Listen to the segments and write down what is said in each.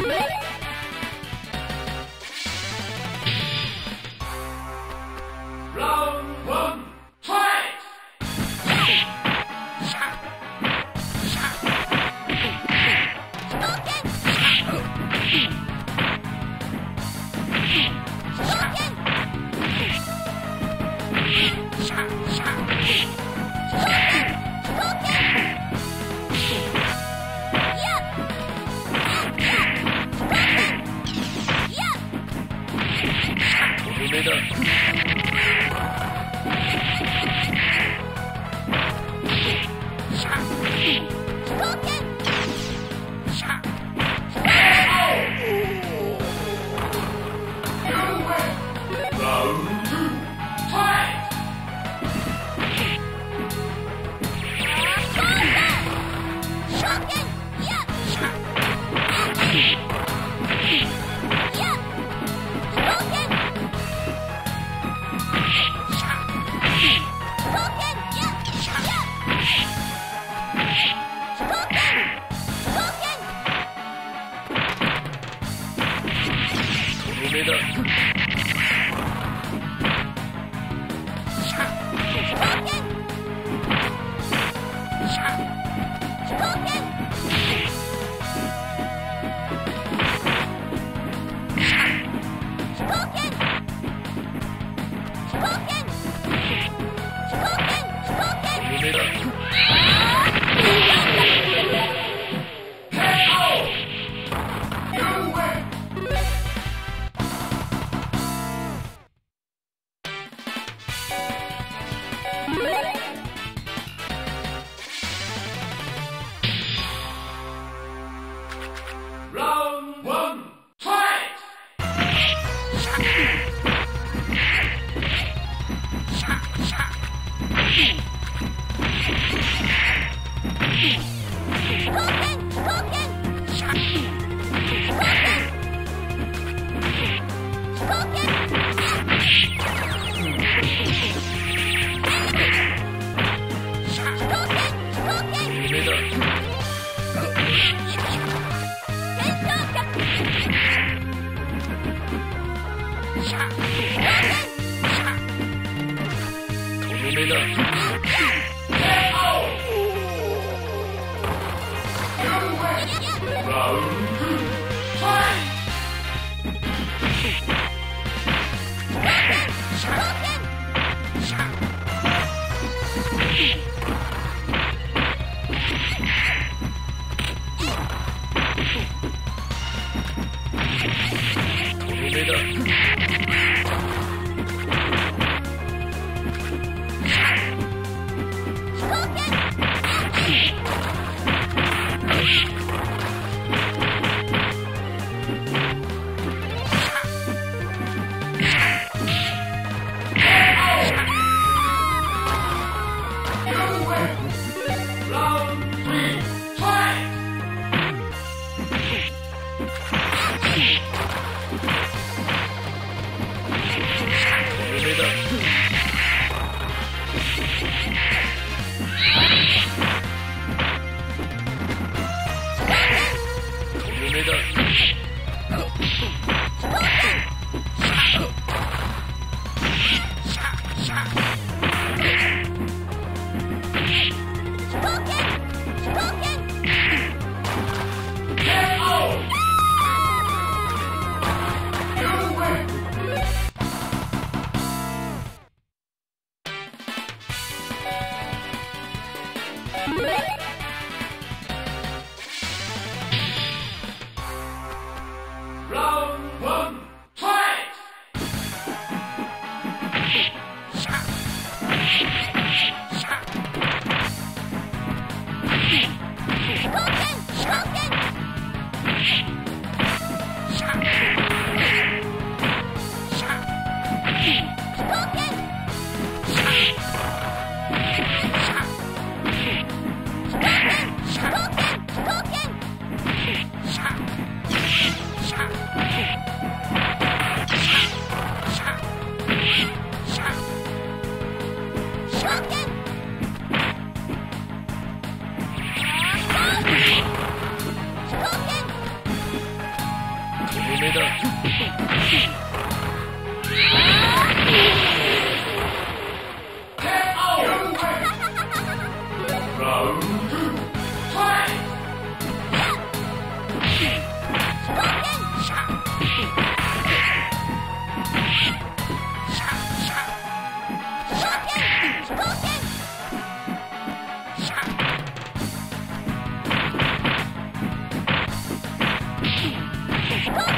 Yeah! You Go!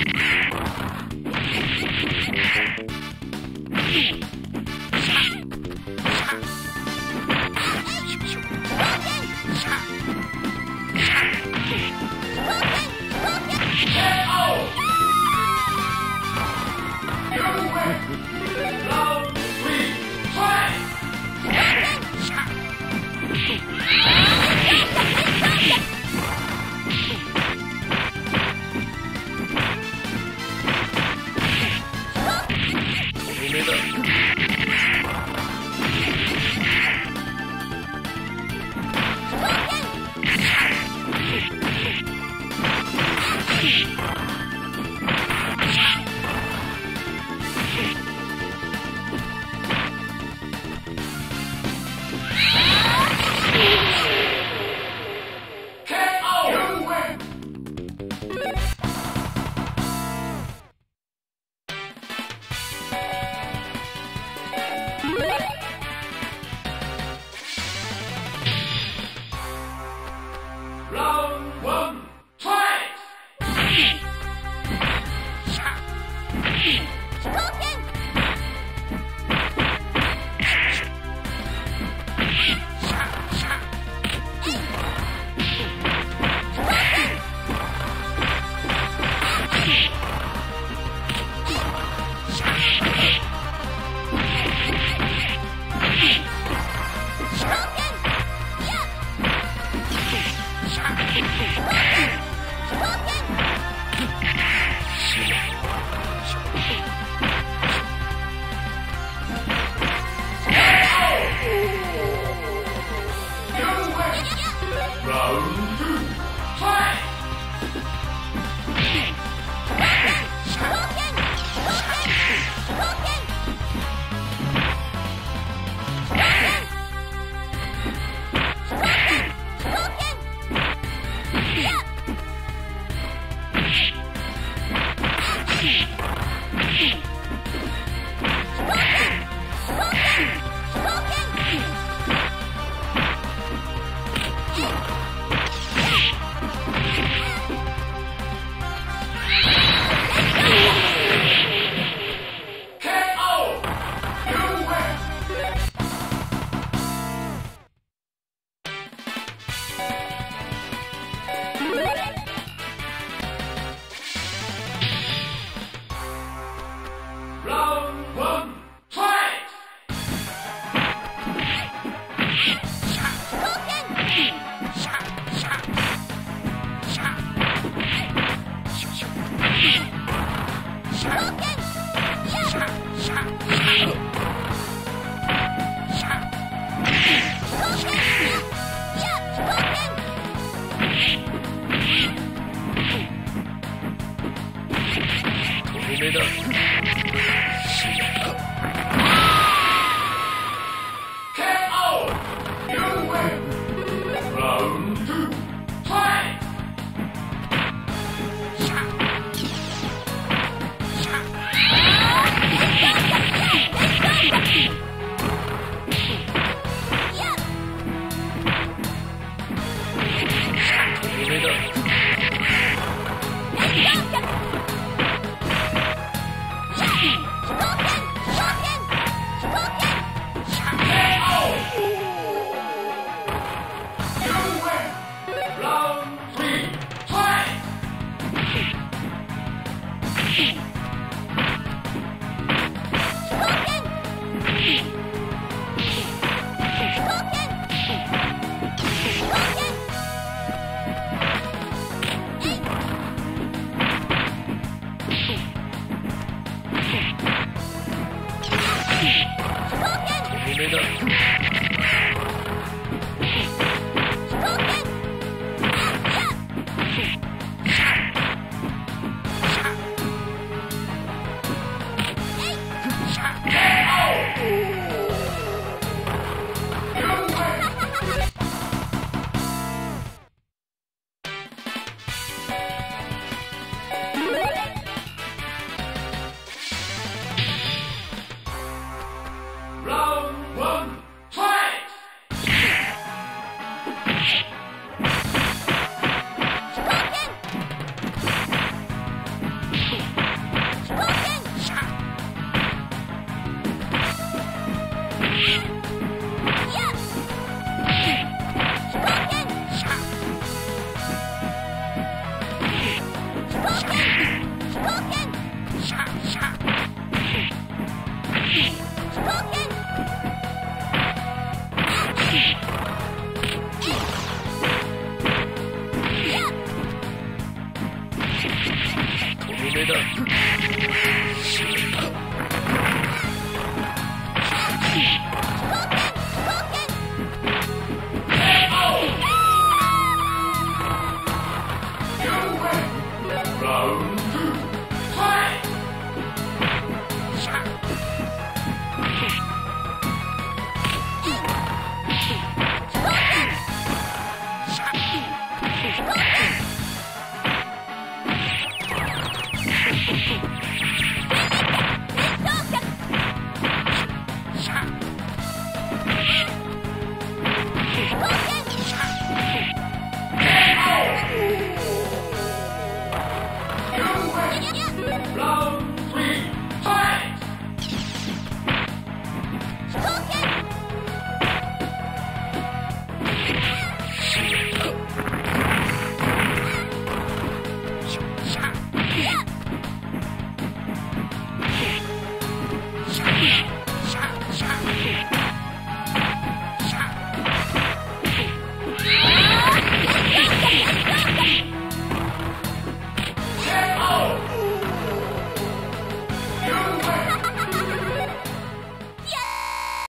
You